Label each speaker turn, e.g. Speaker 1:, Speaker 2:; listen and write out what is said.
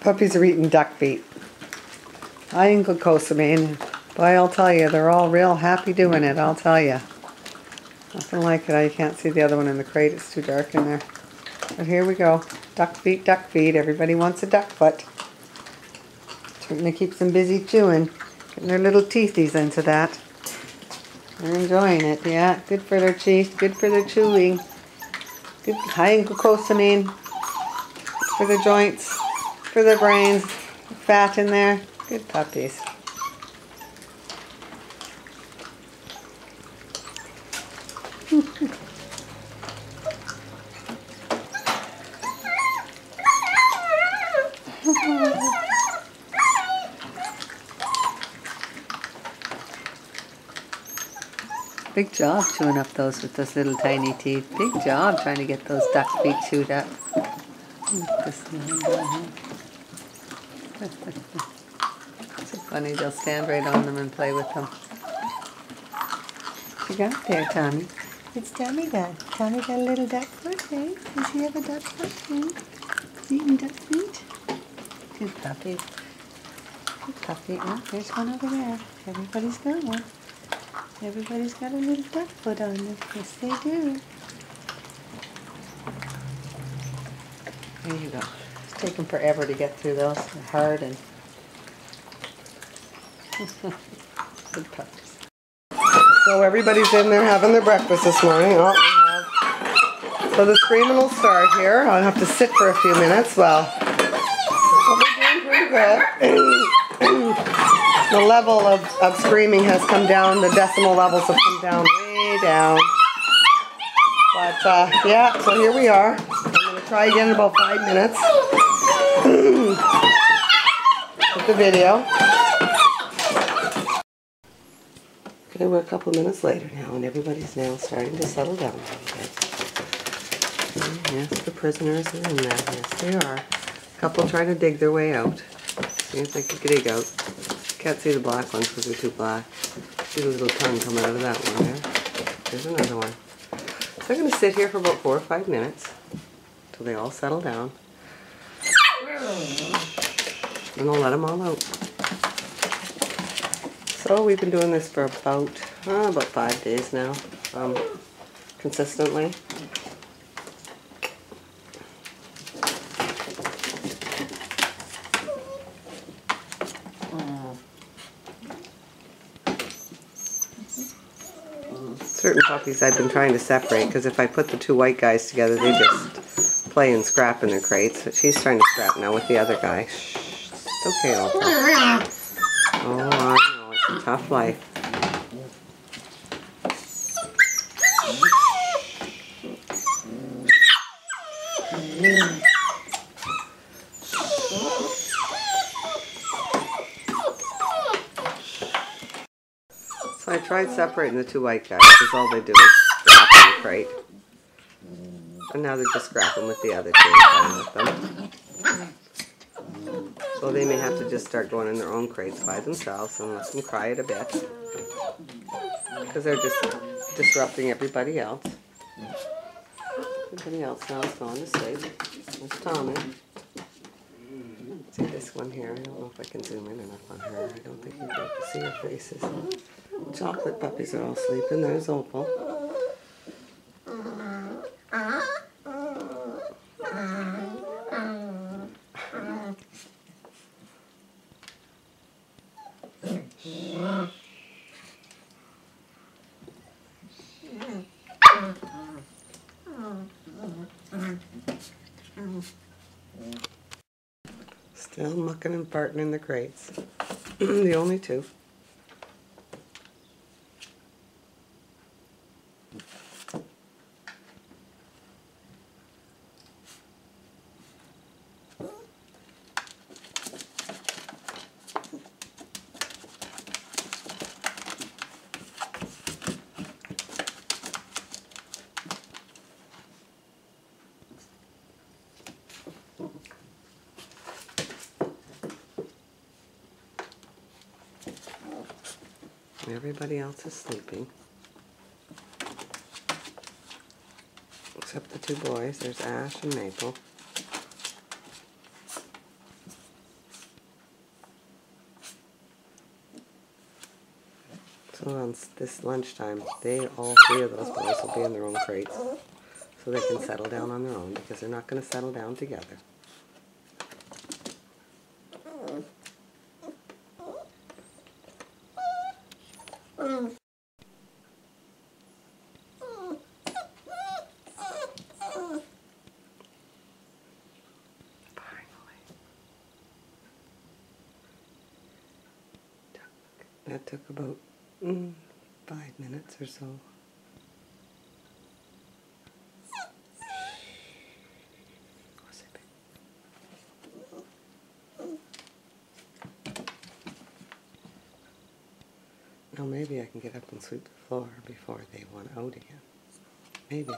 Speaker 1: Puppies are eating duck feet. High in glucosamine. Boy, I'll tell you, they're all real happy doing it, I'll tell you. Nothing like it. I can't see the other one in the crate. It's too dark in there. But here we go. Duck feet, duck feet. Everybody wants a duck foot. Certainly keeps them busy chewing. Getting their little teethies into that. They're enjoying it, yeah. Good for their teeth, good for their chewing. Good high in glucosamine. Good for their joints, for their brains. Fat in there. Good puppies. Big job chewing up those with those little tiny teeth. Big job trying to get those duck feet chewed up. So funny, they'll stand right on them and play with them. What you got there, Tommy? It's Tommy got. Tommy got a little duck foot, eh? Does he have a duck foot? Hmm? Eating duck feet? Good puppy. Good puppy. Oh, there's one over there. Everybody's got one. Everybody's got a little duck foot on them. Yes, they do. There you go. Taking forever to get through those. They're hard and. So everybody's in there having their breakfast this morning. Oh. So the screaming will start here. I'll have to sit for a few minutes. Well, well we're doing pretty good. the level of, of screaming has come down. The decimal levels have come down way down. But uh, yeah, so here we are. I'm going to try again in about five minutes with the video. Okay, we're a couple minutes later now, and everybody's now starting to settle down a little bit. Mm, yes, the prisoners are in there. Yes, they are. A couple trying to dig their way out. See if they can dig out. Can't see the black ones because they're too black. See the little tongue coming out of that one there. There's another one. So I'm going to sit here for about four or five minutes until they all settle down. And I'll let them all out. So we've been doing this for about, uh, about five days now, um, consistently. certain puppies I've been trying to separate because if I put the two white guys together, they just play and scrap in their crates. But she's trying to scrap now with the other guy. Shh, it's okay, Alta. Oh, I know. It's a tough life. So I tried separating the two white guys because all they do is scrap in the crate. And now they're just scrapping with the other two. So they may have to just start going in their own crates by themselves and let them cry it a bit. Because they're just disrupting everybody else. Everybody else now is going to sleep. There's Tommy. See this one here? I don't know if I can zoom in enough on her. I don't think you'll be able to see her faces. Chocolate puppies are all sleeping. There's Opal. Still mucking and farting in the crates. the only two. Everybody else is sleeping. Except the two boys. There's Ash and Maple.
Speaker 2: So on this lunchtime, they all three of those boys will be in their own crates. So they can settle down on their own because they're not going to settle down together. That took about mm, five minutes or so. Now maybe I can get up and sweep the floor before they want out again. Maybe.